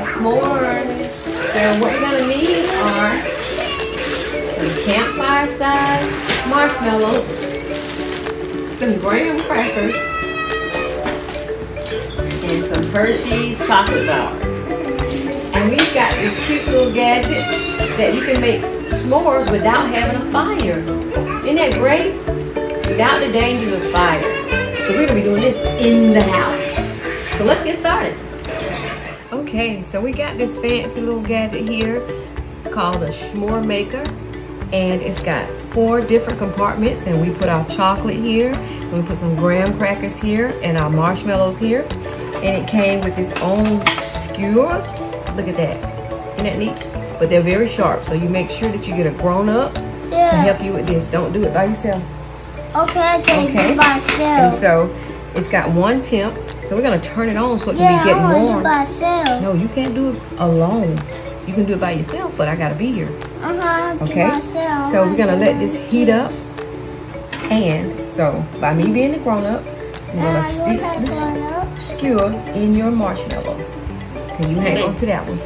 s'mores. So what we're gonna need are some campfire size marshmallows, some graham crackers, and some Hershey's chocolate bars. And we've got this cute little gadget that you can make s'mores without having a fire. Isn't that great? Without the dangers of fire. So we're gonna be doing this in the house. So let's get started. Okay, so we got this fancy little gadget here called a s'more maker. And it's got four different compartments and we put our chocolate here, and we put some graham crackers here, and our marshmallows here. And it came with its own skewers. Look at that. Isn't that neat? But they're very sharp, so you make sure that you get a grown up Yeah. to help you with this. Don't do it by yourself. Okay, I can Okay. do myself. And so it's got one temp. So we're gonna turn it on so it can yeah, be I getting want to do warm. myself. No, you can't do it alone. You can do it by yourself, but I gotta be here. Uh-huh, Okay? myself. So we're gonna let this heat up. And so by me being the grown up, I'm gonna I stick want this that going up. skewer in your marshmallow. Can you hang on to that one?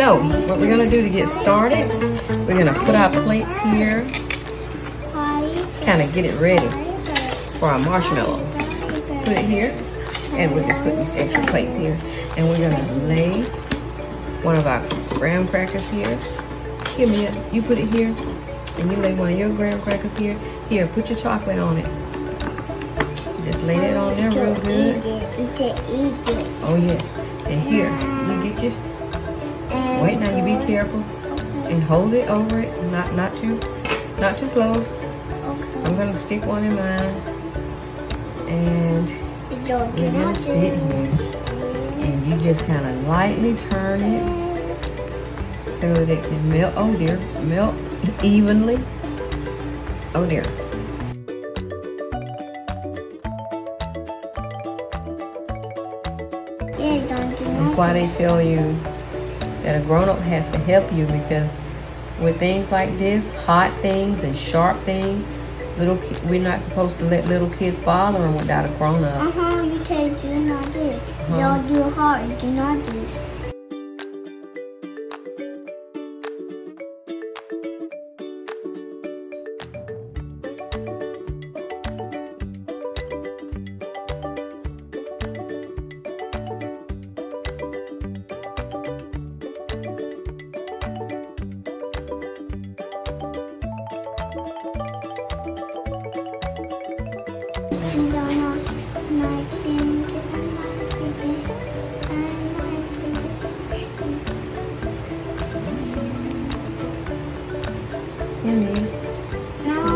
So what we're gonna do to get started, we're gonna put our plates here, kind of get it ready for our marshmallow. Put it here, and we'll just put these extra plates here. And we're gonna lay one of our graham crackers here. Give me it. You put it here, and you lay one of your graham crackers here. Here, put your chocolate on it. Just lay that on there real good. Eat it. You can eat it. Oh yes. And here, you get your Wait now, you be careful and hold it over it, not not too, not too close. Okay. I'm gonna stick one in mine, and You don't do we're gonna sit here, and you just kind of lightly turn it so that it can melt. Oh dear, melt evenly. Oh dear. Yeah, don't do That's why they tell you that a grown-up has to help you because with things like this, hot things and sharp things, little ki- we're not supposed to let little kids bother them without a grown-up. Uh-huh, you say do not this. Uh-huh. Y'all do hard, do not this. I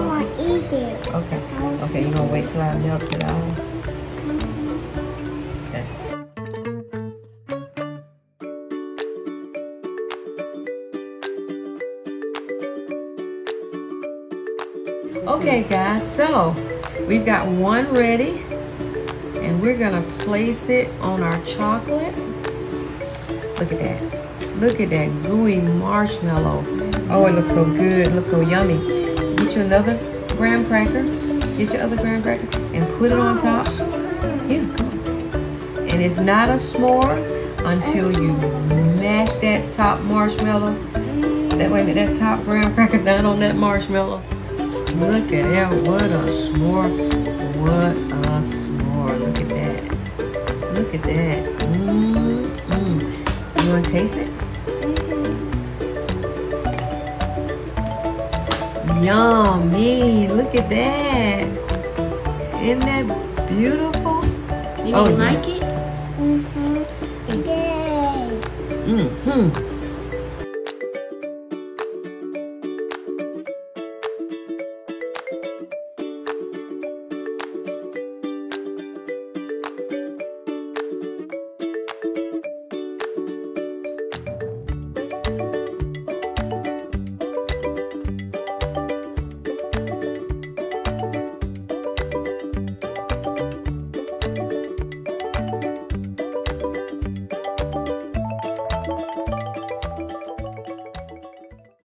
want to eat it. Okay. Okay, you gonna wait till I melt it. Okay, guys, so we've got one ready, and we're gonna place it on our chocolate. Look at that. Look at that gooey marshmallow. Oh, it looks so good. It looks so yummy. Get you another graham cracker. Get your other graham cracker and put it on top. Here. And it's not a s'more until you mash that top marshmallow. That way, that top graham cracker down on that marshmallow. Look at that. What a s'more. What a s'more. Look at that. Look at that. Mmm. Mmm. You want to taste it? Yummy. Look at that. Isn't that beautiful? You Oh, didn't yeah. like it? Mm-hmm. Yay. Mm-hmm.